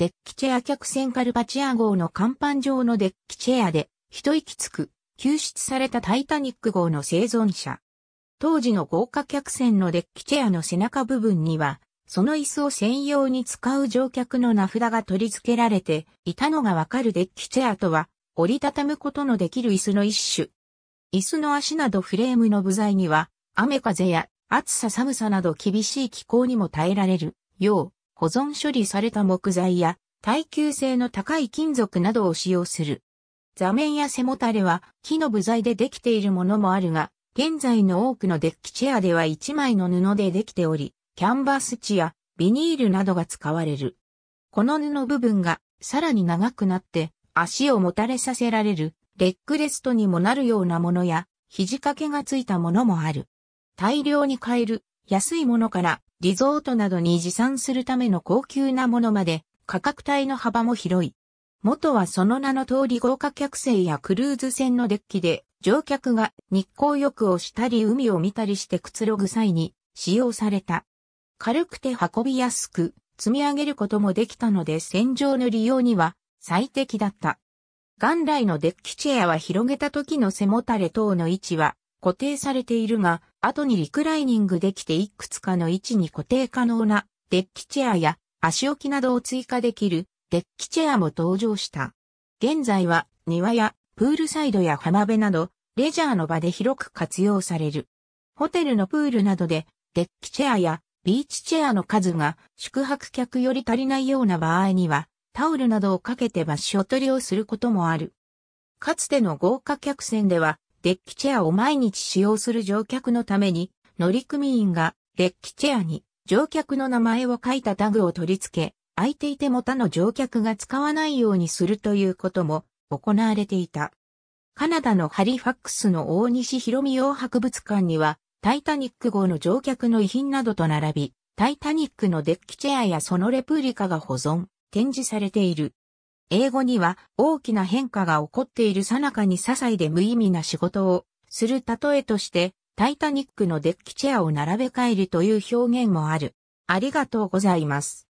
デッキチェア客船カルパチア号の甲板上のデッキチェアで一息つく救出されたタイタニック号の生存者。当時の豪華客船のデッキチェアの背中部分には、その椅子を専用に使う乗客の名札が取り付けられていたのがわかるデッキチェアとは、折りたたむことのできる椅子の一種。椅子の足などフレームの部材には、雨風や暑さ寒さなど厳しい気候にも耐えられるよう保存処理された木材や耐久性の高い金属などを使用する。座面や背もたれは木の部材でできているものもあるが、現在の多くのデッキチェアでは一枚の布でできており、キャンバス地やビニールなどが使われる。この布部分がさらに長くなって足をもたれさせられるレッグレストにもなるようなものや肘掛けがついたものもある。大量に買える安いものからリゾートなどに持参するための高級なものまで価格帯の幅も広い。元はその名の通り豪華客船やクルーズ船のデッキで乗客が日光浴をしたり海を見たりしてくつろぐ際に使用された。軽くて運びやすく積み上げることもできたので船上の利用には最適だった。元来のデッキチェアは広げた時の背もたれ等の位置は固定されているが、後にリクライニングできていくつかの位置に固定可能なデッキチェアや足置きなどを追加できるデッキチェアも登場した。現在は庭やプールサイドや浜辺などレジャーの場で広く活用される。ホテルのプールなどでデッキチェアやビーチチェアの数が宿泊客より足りないような場合にはタオルなどをかけて場所取りをすることもある。かつての豪華客船ではデッキチェアを毎日使用する乗客のために、乗組員がデッキチェアに乗客の名前を書いたタグを取り付け、空いていても他の乗客が使わないようにするということも行われていた。カナダのハリファックスの大西博美用博物館には、タイタニック号の乗客の遺品などと並び、タイタニックのデッキチェアやそのレプリカが保存、展示されている。英語には大きな変化が起こっている最中に些細で無意味な仕事をする例えとしてタイタニックのデッキチェアを並べ替えるという表現もある。ありがとうございます。